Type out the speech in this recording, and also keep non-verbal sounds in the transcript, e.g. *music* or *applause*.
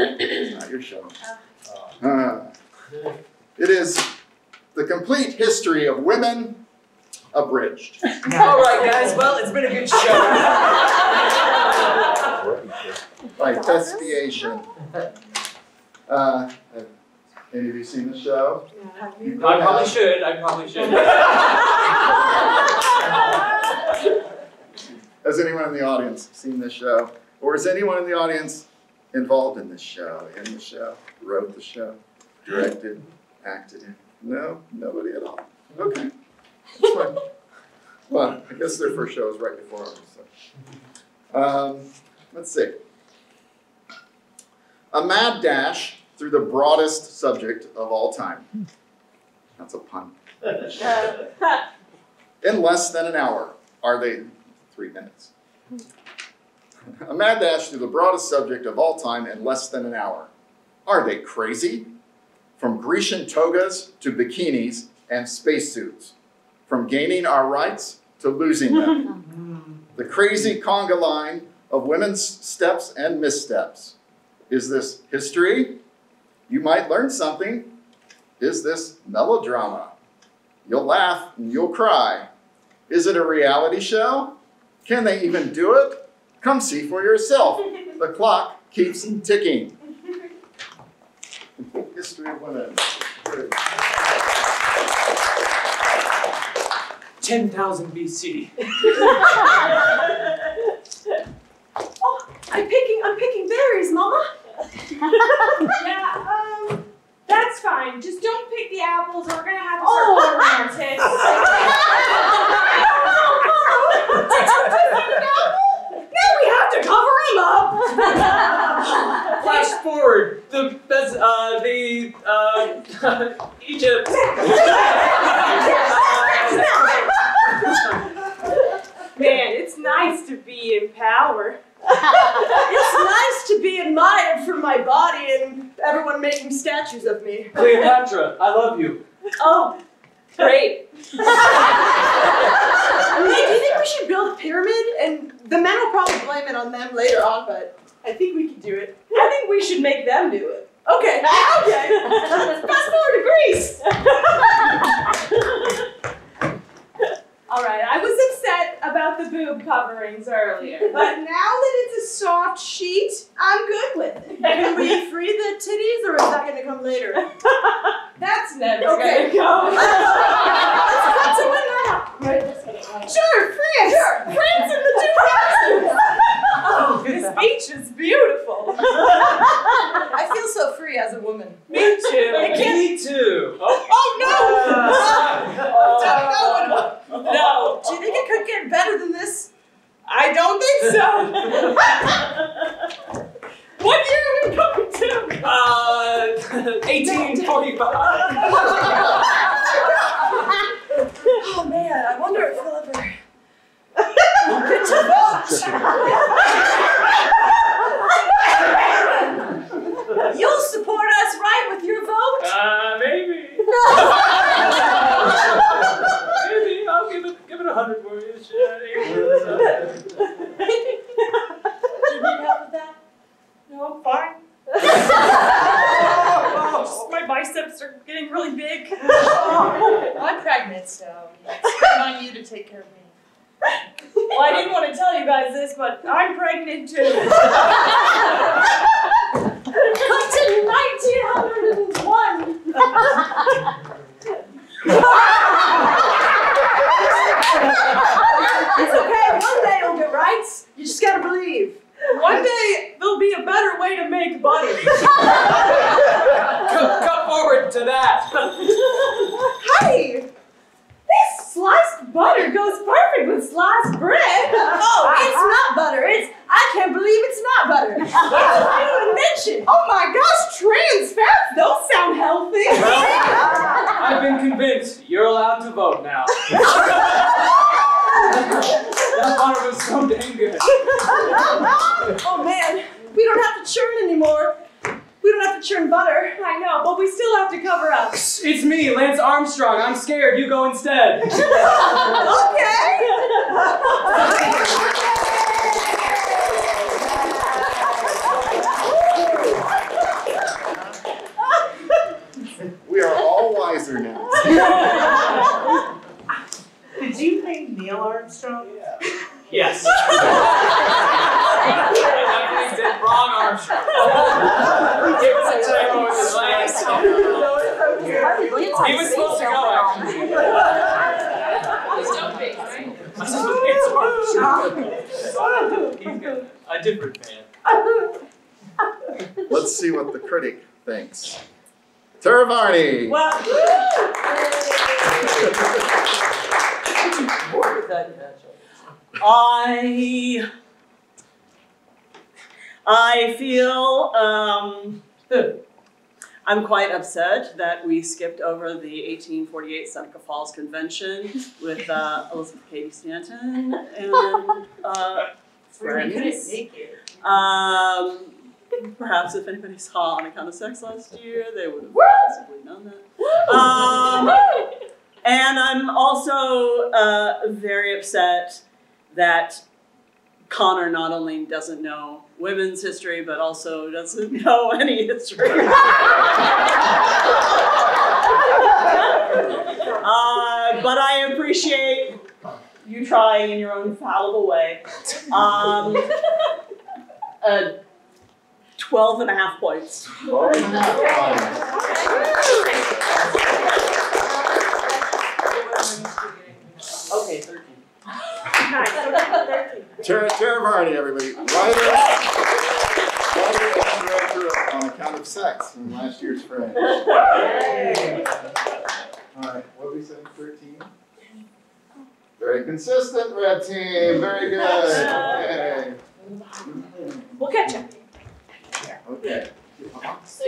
It's not your show. Uh, it is the Compleat history of women abridged. All right, guys. Well, it's been a good show. *laughs* by Thespiation. Uh, have any of you seen the show? I probably should. I probably should. *laughs* Has anyone in the audience seen this show? Or is anyone in the audience involved in this show, in the show, wrote the show, directed, acted in? No, nobody at all. Okay, that's fine. Well, I guess their first show was right before ours, so. Um, let's see. A mad dash through the broadest subject of all time. That's a pun. In less than an hour. Are they three minutes? A mad dash through the broadest subject of all time in less than an hour. Are they crazy? From Grecian togas to bikinis and spacesuits. From gaining our rights to losing them. *laughs* the crazy conga line of women's steps and missteps. Is this history? You might learn something. Is this melodrama? You'll laugh and you'll cry. Is it a reality show? Can they even do it? Come see for yourself. The *laughs* clock keeps ticking. *laughs* History of women. 10,000 BC. *laughs* Oh, I'm picking, I'm picking berries, Mama. *laughs* Yeah, um, that's fine. Just don't pick the apples or we're gonna have to Oh. start covering our tits. now we have to cover him up. *laughs* Flash forward. The best, uh, the, uh, *laughs* Egypt. Man, it's nice to be in power. *laughs* it's nice to be admired for my body and everyone making statues of me. Cleopatra, I love you. Oh, great. Hey, do you think we should build a pyramid? And the men will probably blame it on them later on, but I think we can do it. I think we should make them do it. Okay, *laughs* okay. Fast forward to Greece. *laughs* All right, I was upset about the boob coverings earlier, but *laughs* now that it's a soft sheet, I'm good with it. Can we *laughs* free the titties, or is that gonna come later? *laughs* That's never Okay. gonna go. Let's cut to it now. Sure, France. Sure. France in the 2000s. Oh, this beach is beautiful. I feel so free as a woman. Me too. Me too. Oh, Oh uh, no! No, no! Do you think it could get better than this? I don't think so. what year are we going to? uh, 1845. Oh man, I wonder if we'll ever get to vote. You'll support us, right, with your vote? Uh, maybe. maybe. I'll give it, give it a hundred for you. Shit. Do you need help with that? No, I'm fine. Just my biceps are getting really big. *laughs* *laughs* I'm pregnant, so it's on you to take care of me. Well, I didn't want to tell you guys this, but I'm pregnant too. *laughs* Up to 1901. it's okay. One day you'll get rights. You just gotta believe. One day there'll be a better way to make butter. Cut, cut forward to that. Hey, this sliced butter goes perfect with sliced bread. Oh, it's not butter. It's I can't believe it's not butter. It's a new invention. Oh my gosh, trans fats don't healthy. I've been convinced. You're allowed to vote now. *laughs* that butter was so dang good. Oh man, we don't have to churn anymore. We don't have to churn butter. I know, but we still have to cover up. It's me, Lance Armstrong. I'm scared. You go instead. *laughs* We *laughs* are all wiser now. Did you think Neil Armstrong? Yes. I definitely did wrong Armstrong. It was a typo with his last. He was supposed to go actually. I said Lance Armstrong. He's good. A different man. Let's see what the critic thinks. Tara Varney. Well, I I feel um, I'm quite upset that we skipped over the 1848 Seneca Falls Convention with uh, *laughs* Elizabeth Cady Stanton and uh, friends. Um, perhaps if anybody saw On Account of Sex last year, they would have possibly known that. Um, and I'm also uh, very upset that Connor not only doesn't know women's history, but also doesn't *laughs* know any history. *laughs* uh, but I appreciate you trying in your own fallible way. Um, uh, 12 and a half points. Tara, Tara Varney, everybody. Writer, writer and director of On Account of Sex from last year's Fringe. All right, what are we say, 13? Very consistent, red team. Very good. We'll catch up. Yeah, okay. So,